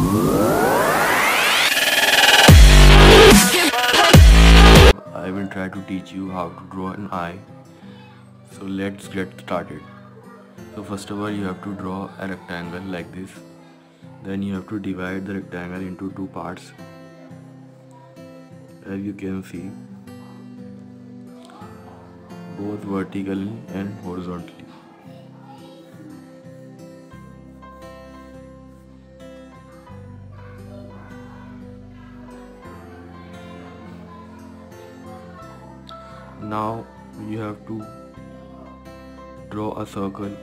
I will try to teach you how to draw an eye. So let's get started. So first of all you have to draw a rectangle like this. Then you have to divide the rectangle into two parts. As you can see both vertically and horizontally. Now you have to draw a circle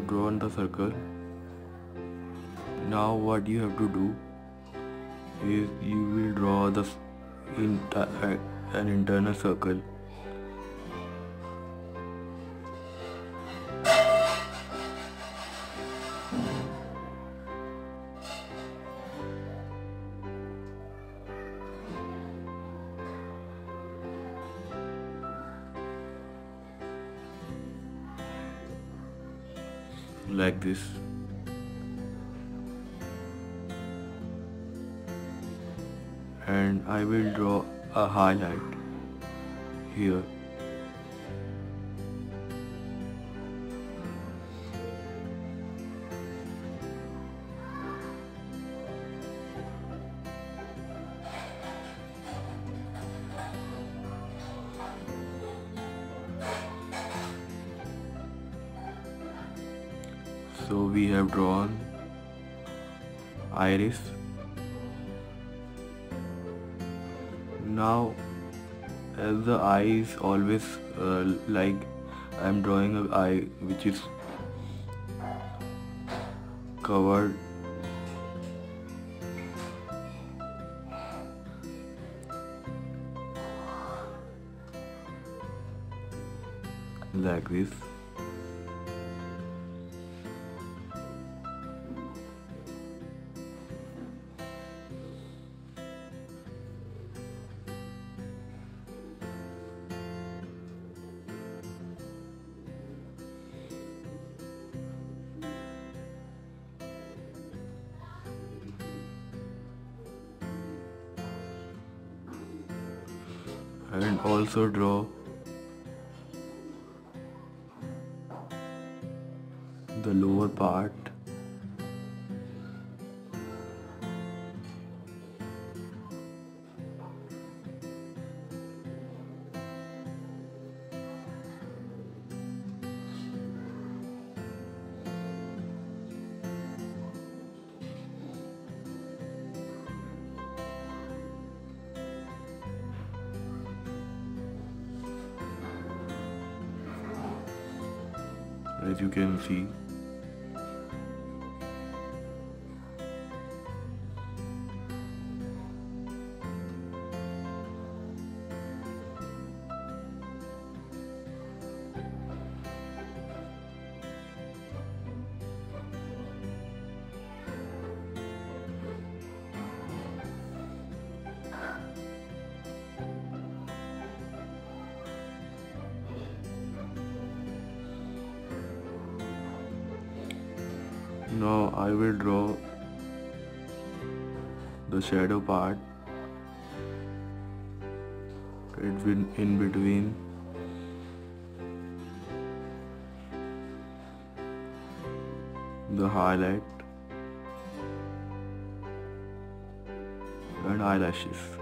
have drawn the circle. Now what you have to do is you will draw the uh, an internal circle this which is covered like this also draw. The lower part now I will draw the shadow part. It's in between. The highlight. And eyelashes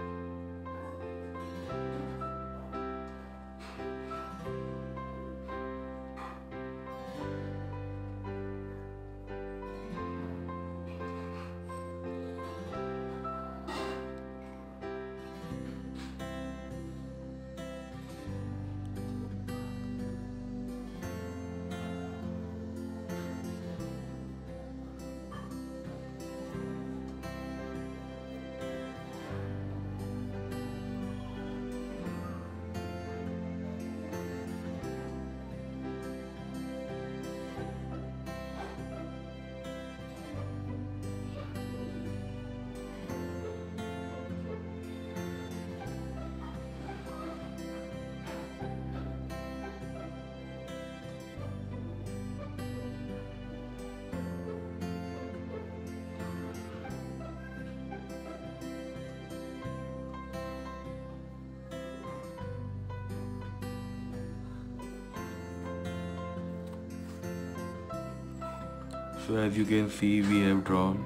so as you can see we have drawn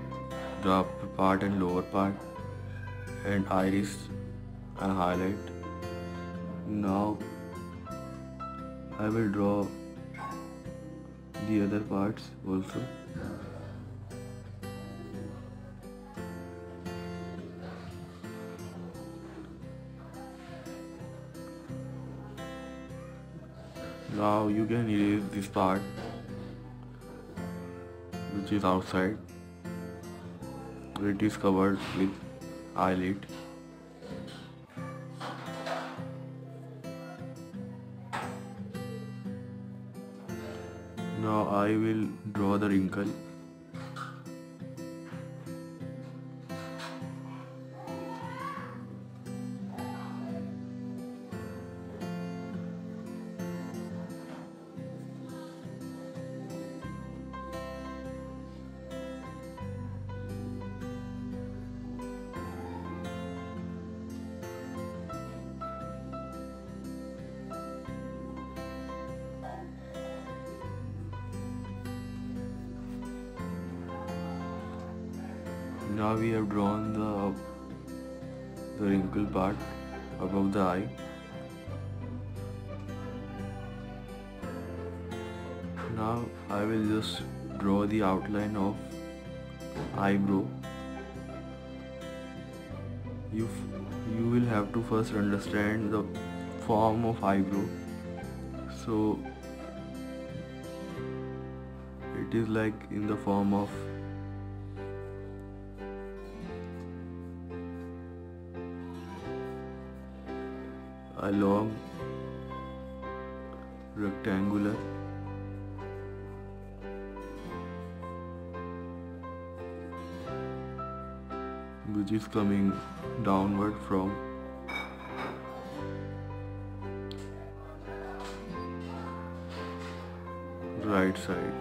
the upper part and lower part and iris and highlight. Now I will draw the other parts also. Now you can erase this part is outside. It is covered with eyelid. Now I will draw the wrinkle first understand the form of eyebrow. So it is like in the form of a long rectangular which is coming downward from right side.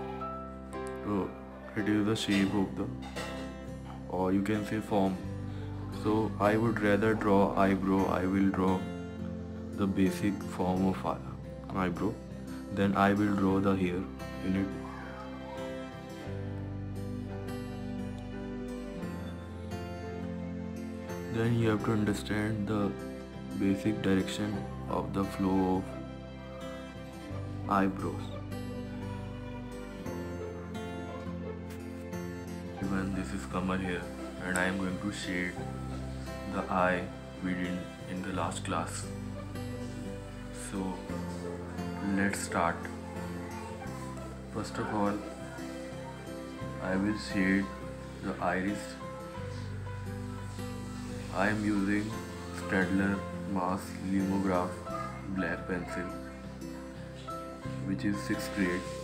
So it is the shape of the or you can say form. So I would rather draw eyebrow. I will draw the basic form of eyebrow. Then I will draw the hair in it. Then you have to understand the basic direction of the flow of eyebrows this is Kamal here and I am going to shade the eye we did in the last class. So let's start. First of all I will shade the iris. I am using Staedtler Mars Lumograph black pencil which is 6th grade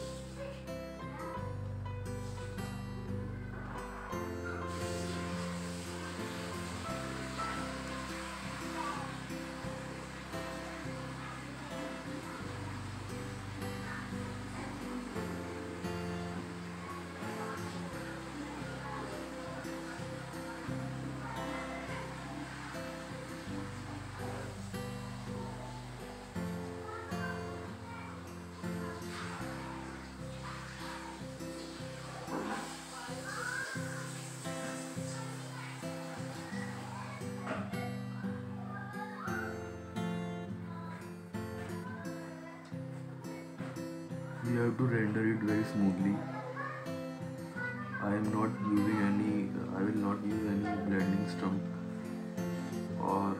to render it very smoothly. I am not using any I will not use any blending stump or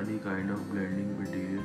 any kind of blending material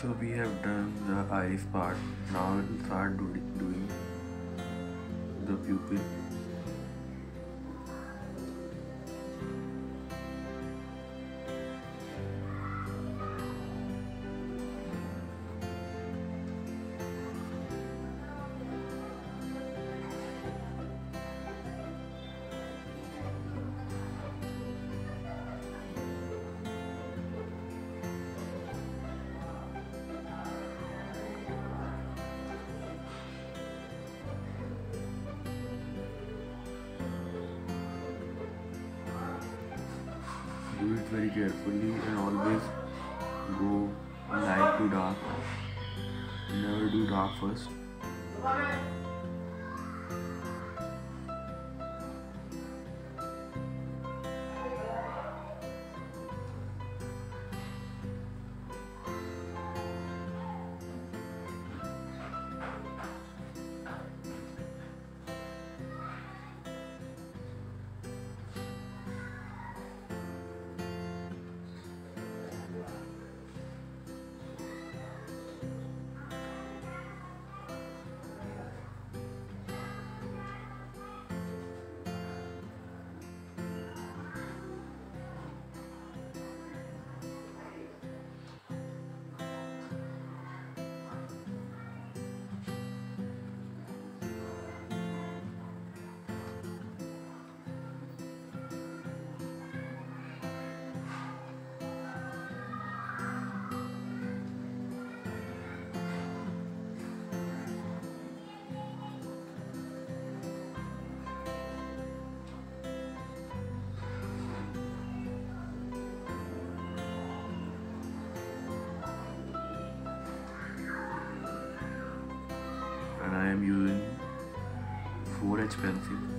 So we have done the eyes part. Now we'll start doing the pupil. Very carefully and always go light to dark. Never do dark first 4H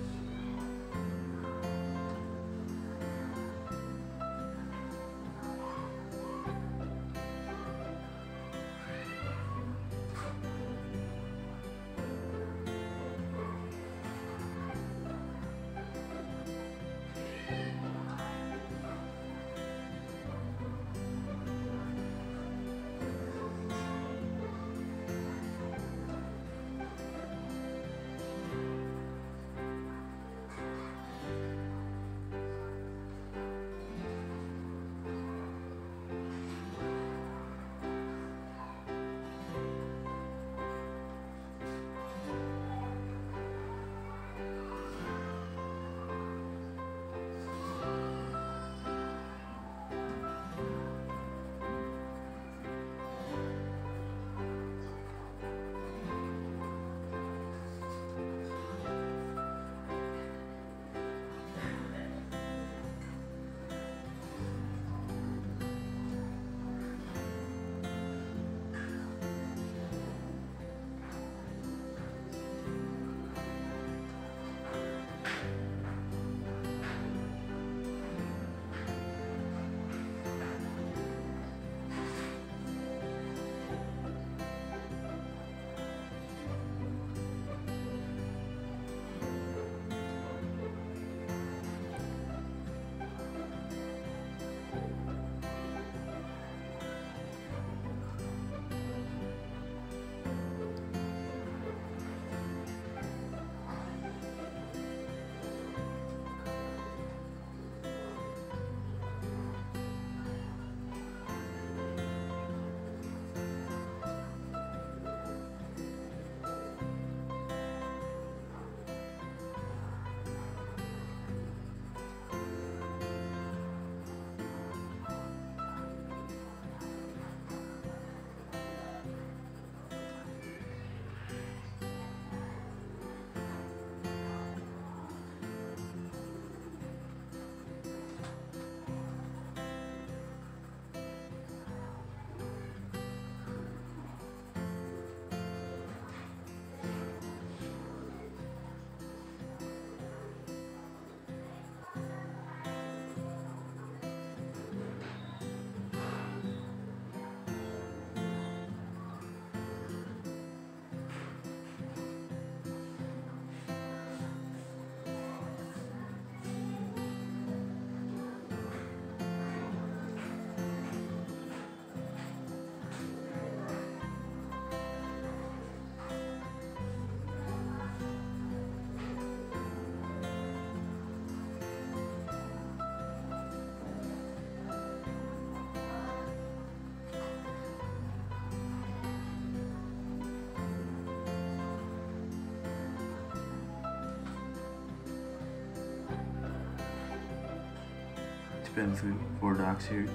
pencil pencil for dark shade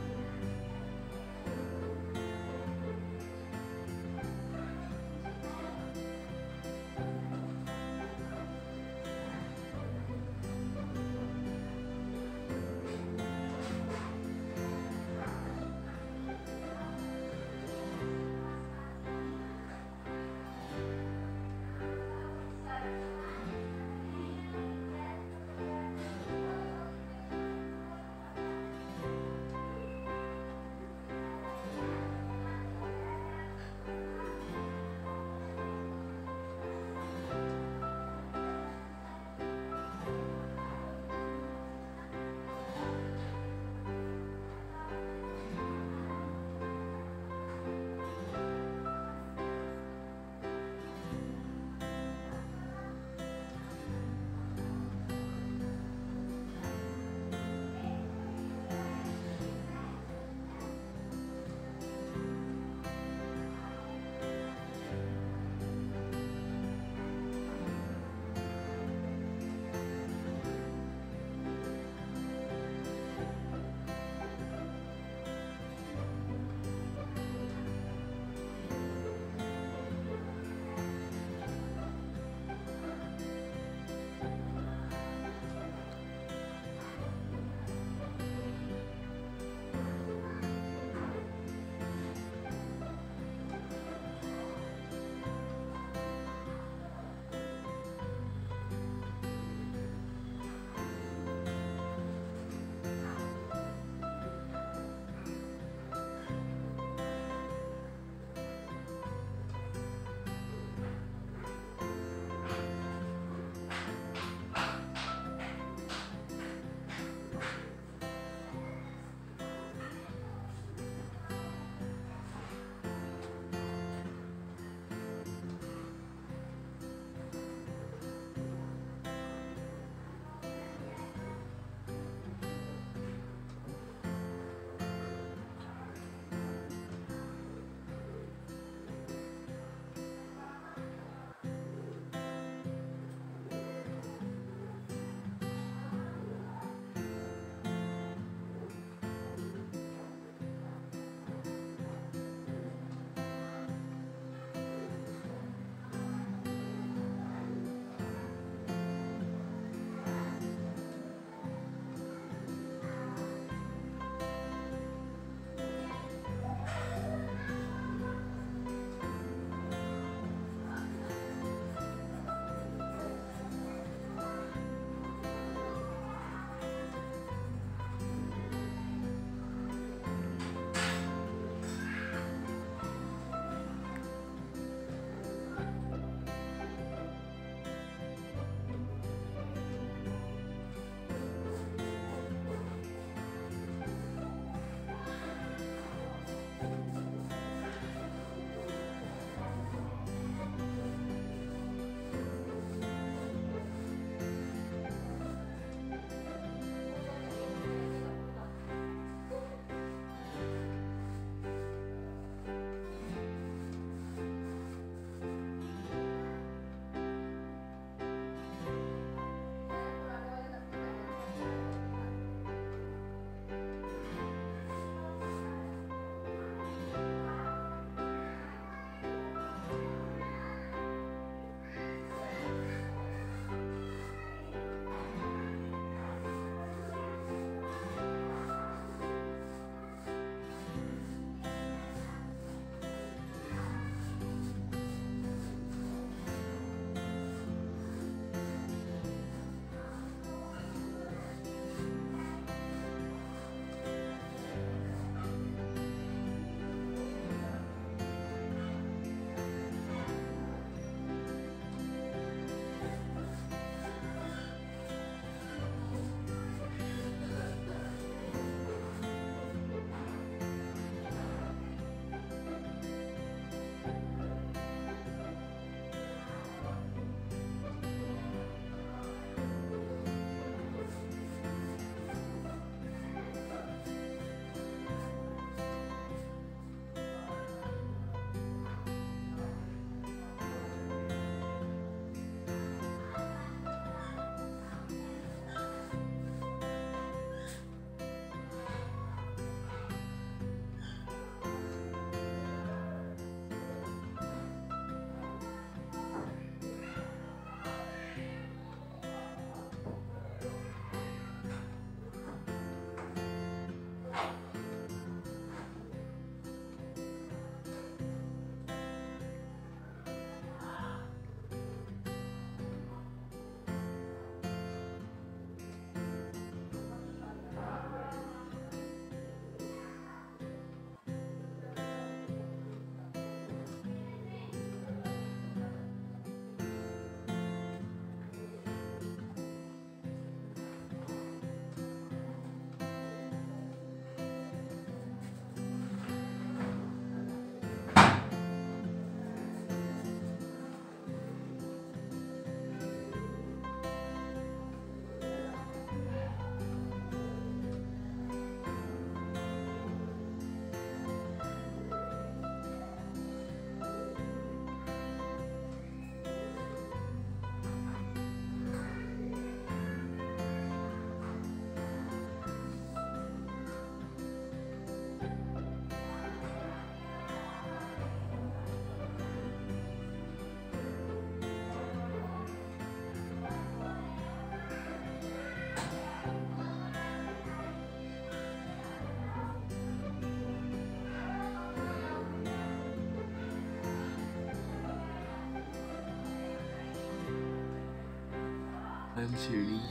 am shading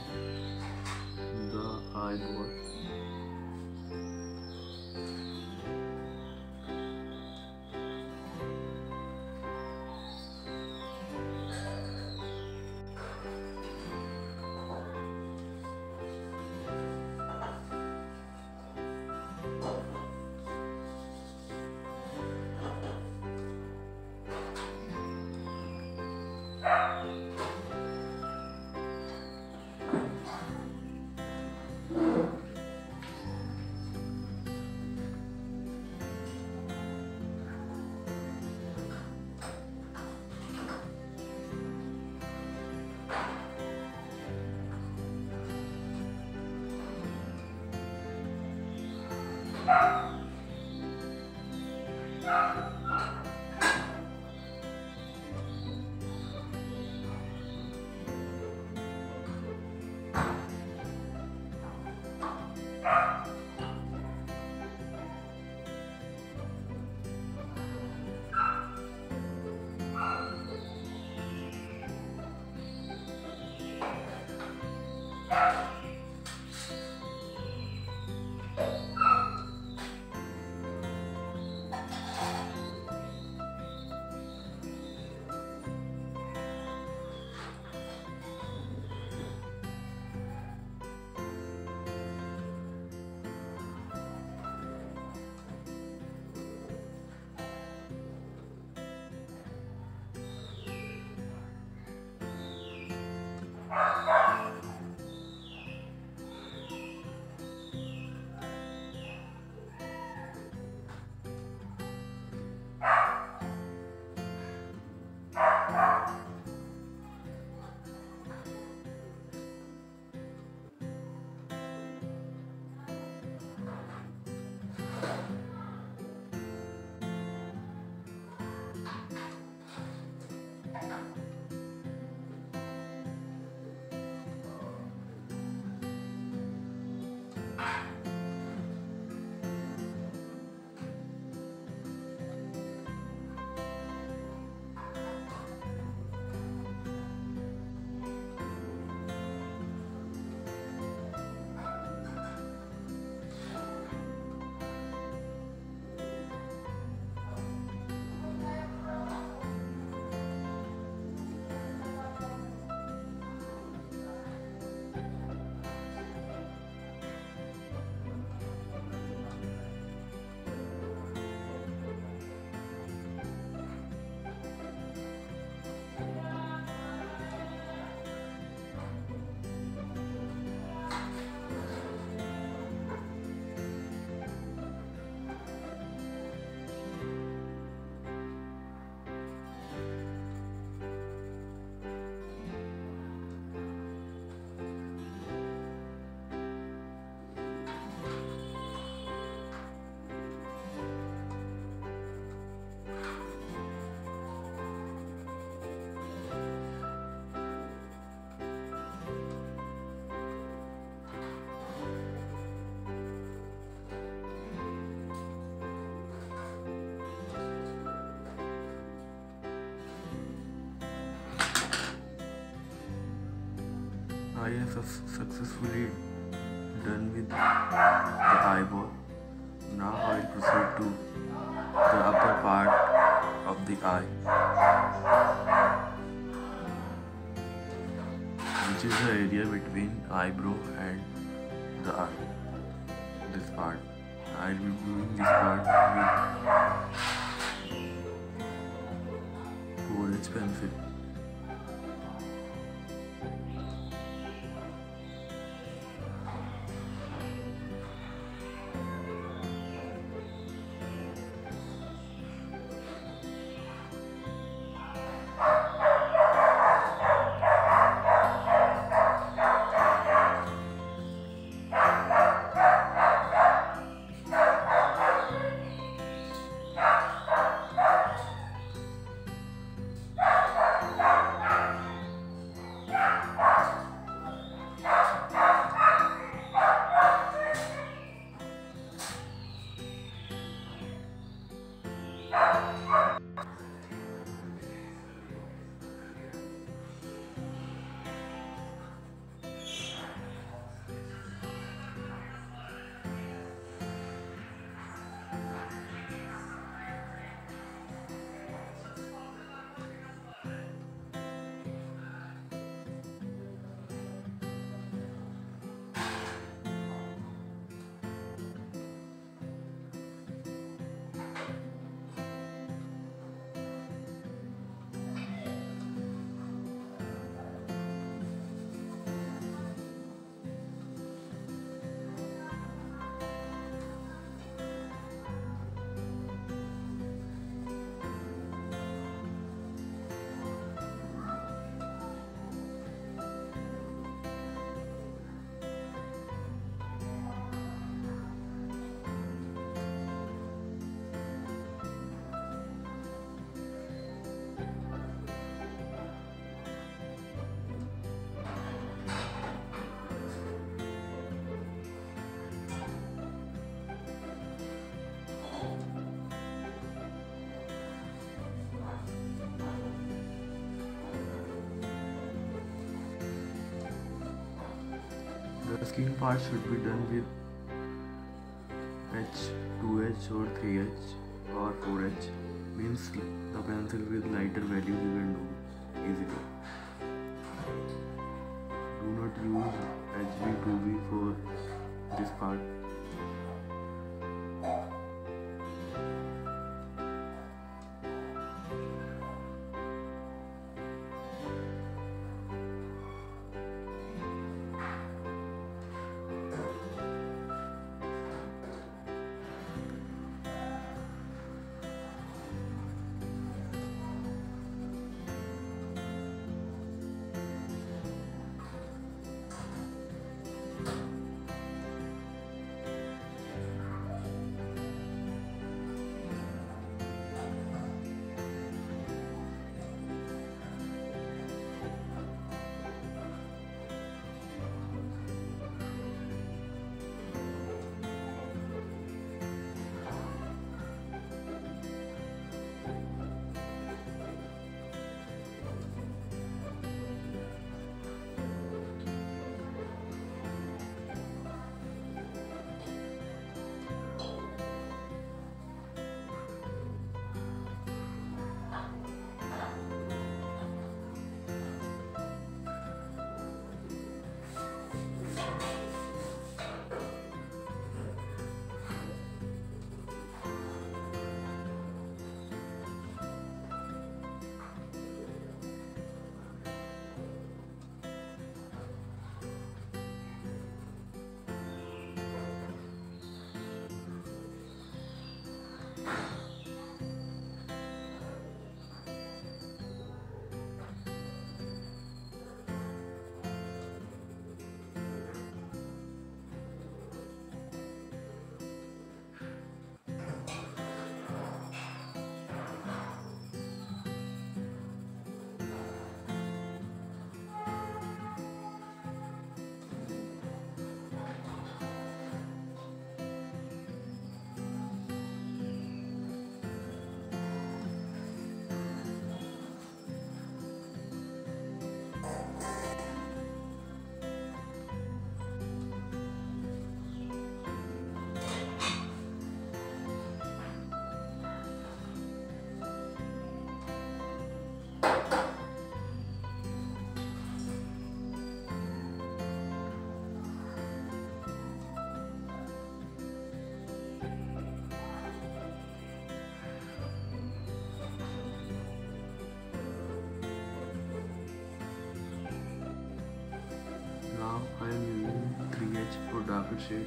the eyeball I have successfully done with the eyeball. Now I will proceed to the upper part of the eye. Which is the area between eyebrow and the eye. This part. I will be doing this part with 4H pencil. Skin part should be done with H, 2H or 3H or 4H means the pencil with lighter values you can do easily. Do not use HB2B for this part. Darker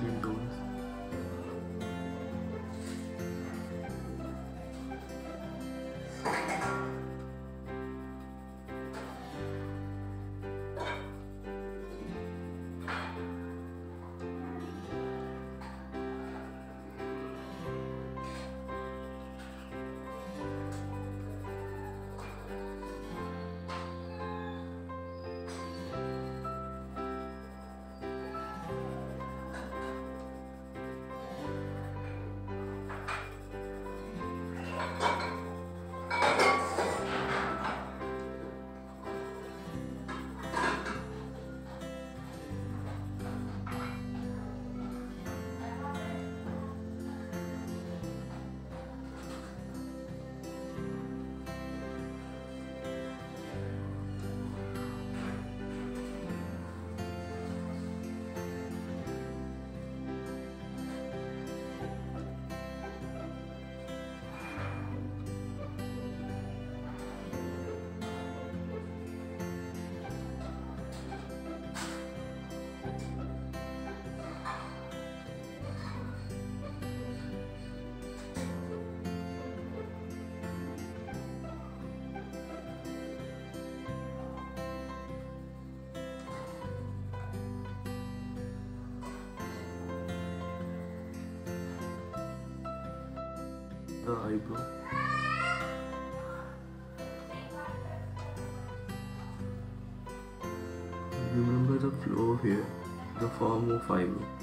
shades the eyebrow. Remember the flow here, the form of eyebrow.